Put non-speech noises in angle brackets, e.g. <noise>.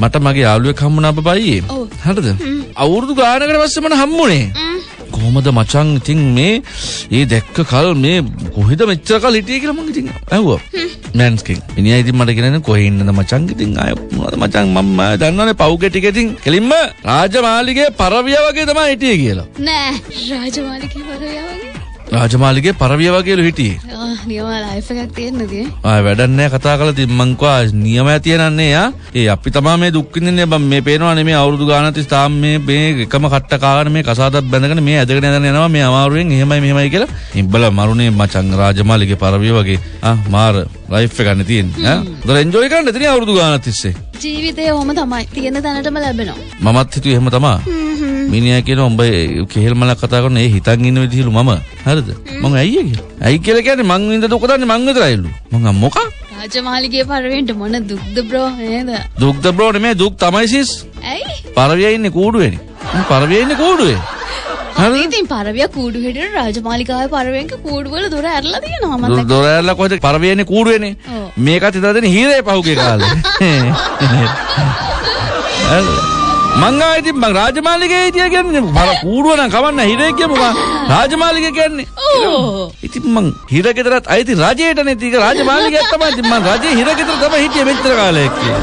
මට මගේ යාළුවෙක් හම්බුණා බබයි. හරිද? අවුරුදු ගානකට පස්සේ මට හම්බුනේ. කොහොමද මචං ඉතින් මේ ඒ දැක්ක කල් මේ කොහෙද මෙච්චර කල් හිටියේ කියලා මං ඉතින් ඇහුවා. මෑන්ස්කින්. මිනිහා ඉතින් මට කියන්නේ කොහෙ ඉන්නද මචං ඉතින් ආය මොනවද මචං මම දන්නවනේ පවුගේ ටික ඉතින් කෙලින්ම රාජමාලිගේ පරවිය වගේ තමයි හිටියේ කියලා. නෑ රාජමාලිකේ වරයා වගේ රාජමාලිගේ පරවිය වගේලු හිටියේ. ආ නියම ලයිෆ් එකක් තියෙන්නද? ආය වැඩක් නැහැ කතා කරලා තින් මං කවා නියමයක් තියනන්නේ යා. ඒ අපි තමා මේ දුක් විඳින්නේ බම් මේ පේනවා නේ මේ අවුරුදු ගානක් තිස් තාම මේ මේ එකම කට්ට කාගෙන මේ කසාදක් බැඳගෙන මේ ඇදගෙන යන යනවා මේ අමාරුවෙන් එහෙමයි මෙහෙමයි කියලා. ඉබ්බල මරුනේ මචං රාජමාලිගේ පරවිය වගේ. ආ මාර ලයිෆ් එකක් නේ තියෙන්නේ. ඈ. උදේ එන්ජොයි කරන්න ඉතින් අවුරුදු ගානක් තිස්සේ. ජීවිතේ ඔහොම තමයි තියෙන තැනටම ලැබෙනවා මමත් හිතුවේ එහෙම තමා. මිනිහා කියන උඹ කෙහෙල් මලක් කතා කරන ඒ හිතන් ඉන්න විදිහලු මම. හරිද? මං ඇයි කියලා. ඇයි කියලා කියන්නේ මං වින්ද දුක දන්නේ මං විතරයිලු. මං මොකක්? රාජමාලිගේ පරවෙන්ට මොන දුක්ද බ්‍රෝ නේද දුක්ද බ්‍රෝ නෙමේ දුක් තමයි සිස්. ඇයි පරවිය ඉන්නේ කූඩුවේනේ. මං පරවිය ඉන්නේ කූඩුවේ. හරිද? ඉතින් පරවිය කූඩු හිටියට රාජමාලිකාවේ පරවෙන්ක කූඩු වල දොර ඇරලා තියෙනවා මම දැක්කා. දොර ඇරලා කොහෙද පරවිය ඉන්නේ කූඩුවේනේ. මේකත් හිතලා දෙන හීරේ පහුගේ කාලේ. <laughs> හරිද? <laughs> මං ආයේ ඉතින් මං රාජමාලිගේ හිටියා කියන්නේ පර කූඩුව නම් කවන්න හිරේ කියමු මං රාජමාලිගේ කියන්නේ. ඉතින් මං හිරගෙදරත් අයිති රජයටනේ ඉතින් රාජමාලිගයක් තමයි ඉතින් මං රජේ හිරගෙදර තමයි හිටියේ මෙච්චර කාලයක් කියලා.